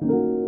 you